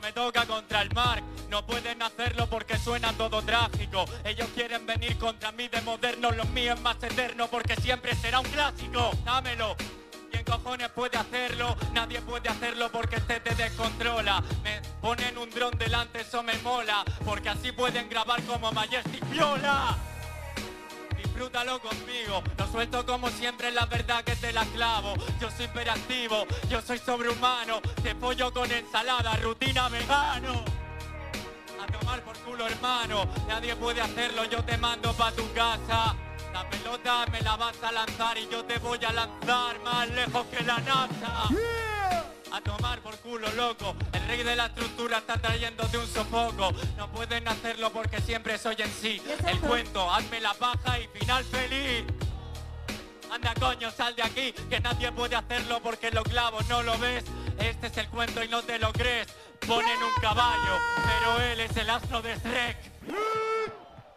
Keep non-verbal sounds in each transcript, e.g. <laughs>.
Me toca contra el mar. No pueden hacerlo porque suena todo trágico. Ellos quieren venir contra mí de moderno, los míos más eterno porque siempre será un clásico. Dámelo. ¿Quién cojones puede hacerlo? Nadie puede hacerlo porque este te descontrola. Me ponen un dron delante, eso me mola. Porque así pueden grabar como Majestic Viola. Disfrútalo conmigo, lo suelto como siempre, la verdad que te la clavo. Yo soy hiperactivo, yo soy sobrehumano, te pollo con ensalada, rutina vegano. A tomar por culo, hermano, nadie puede hacerlo, yo te mando pa' tu casa. La pelota me la vas a lanzar y yo te voy a lanzar más lejos que la NASA. A tomar por culo, loco. El rey de la estructura está trayéndote un sofoco. No pueden hacerlo porque siempre soy en sí. El cuento, hazme la paja y final feliz. Anda coño, sal de aquí, que nadie puede hacerlo porque lo clavo, ¿no lo ves? Este es el cuento y no te lo crees. Ponen un caballo, pero él es el asno de Shrek.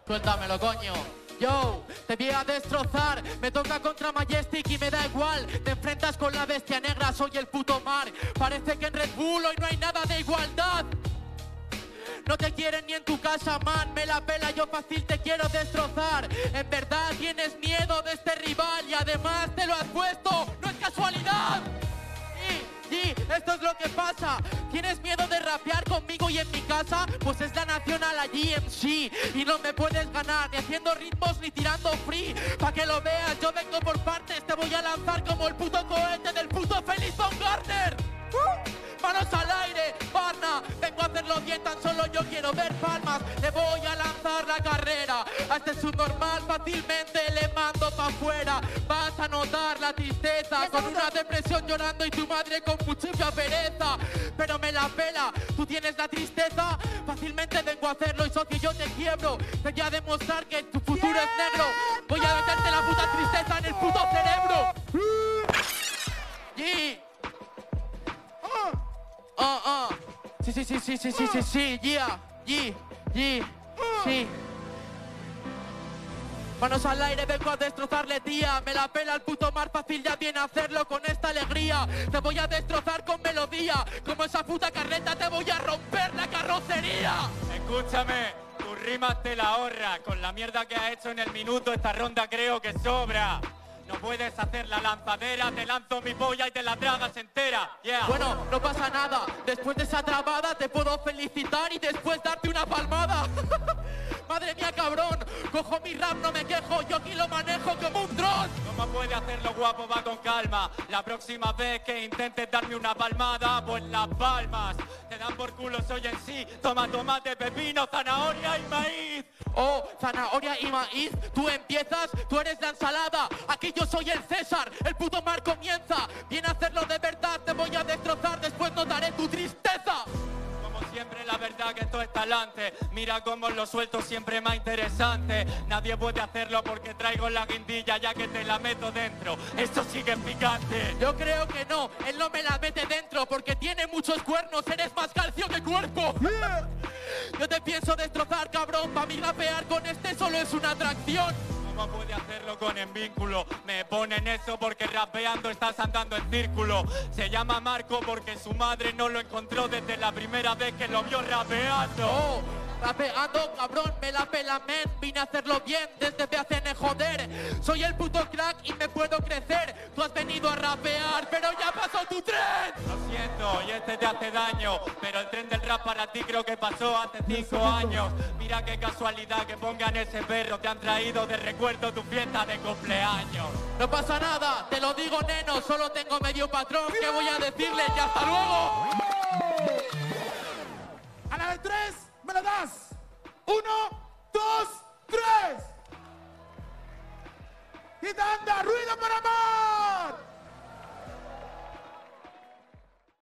Suéltamelo, coño. Yo, te voy a destrozar. Me toca contra Majestic y me da igual. Te enfrentas con la bestia negra, soy el puto mar. Parece que en Red Bull hoy no hay nada de igualdad. No te quieren ni en tu casa, man. Me la pela, yo fácil te quiero destrozar. En verdad tienes miedo de este rival y además te lo has puesto. No es casualidad. Y, y esto es lo que pasa. ¿Tienes miedo rapear conmigo y en mi casa? Pues es la nacional la GMC. Y no me puedes ganar ni haciendo ritmos ni tirando free. Pa' que lo veas, yo vengo por partes. Te voy a lanzar como el puto cohete del puto Félix Baumgartner. ¡Uh! Manos al aire. Vengo a hacerlo bien, tan solo yo quiero ver palmas. Le voy a lanzar la carrera. A este subnormal fácilmente le mando pa' afuera. Vas a notar la tristeza con una depresión llorando y tu madre con mucha pereza. Pero me la pela, tú tienes la tristeza. Fácilmente vengo a hacerlo y socio yo te quiebro. Te voy a demostrar que tu futuro es negro. Voy a meterte la puta tristeza en el puto cerebro. Sí, sí, sí, sí, sí, sí, sí, sí, yeah, yeah, yeah, sí. Manos al aire, vengo a destrozarle, tía. Me la pela el puto mar, fácil ya viene a hacerlo con esta alegría. Te voy a destrozar con melodía. Como esa puta carreta, te voy a romper la carrocería. Escúchame, tu rimas te la ahorra. Con la mierda que has hecho en el minuto, esta ronda creo que sobra. No puedes hacer la lanzadera, te lanzo mi polla y te la tragas entera. Yeah. Bueno, no pasa nada. Después de esa trabada te puedo felicitar y después darte una palmada. <laughs> Madre mía, cabrón. Cojo mi rap, no me quejo. Yo aquí lo manejo como un dron. ¿Cómo puede hacerlo guapo? Va con calma. La próxima vez que intentes darme una palmada, pues las palmas te dan por culo, soy en sí. Toma tomate, pepino, zanahoria y maíz. Oh, zanahoria y maíz. Tú empiezas, tú eres la ensalada. Aquí yo soy el César. El puto mar comienza. Viene a hacerlo de verdad. Te voy a destrozar. Después notaré tu tristeza. Como siempre, la verdad que esto es talante. Mira cómo lo suelto siempre más interesante. Nadie puede hacerlo porque traigo la guindilla ya que te la meto dentro. Esto es picante. Yo creo que no, él no me la mete dentro porque tiene muchos cuernos, eres Destrozar, cabrón, para mí rapear con este solo es una atracción. ¿Cómo puede hacerlo con en vínculo? Me ponen eso porque rapeando estás andando en círculo. Se llama Marco porque su madre no lo encontró desde la primera vez que lo vio rapeando. Oh, rapeando, cabrón, me la pela, men. Vine a hacerlo bien desde PACN, joder. Soy el puto crack y me puedo crecer. Tú has venido a rapear, pero ya pasó tu tren. Lo siento, y este te hace daño, pero el tren del rap para ti creo que pasó hace cinco años. Mira qué casualidad que pongan ese perro, te han traído de recuerdo tu fiesta de cumpleaños. No pasa nada, te lo digo, neno, solo tengo medio patrón. ¿Qué voy a decirle? ¡Y hasta luego! A la de tres, me lo das. Uno, dos, tres. Y anda, ruido para más.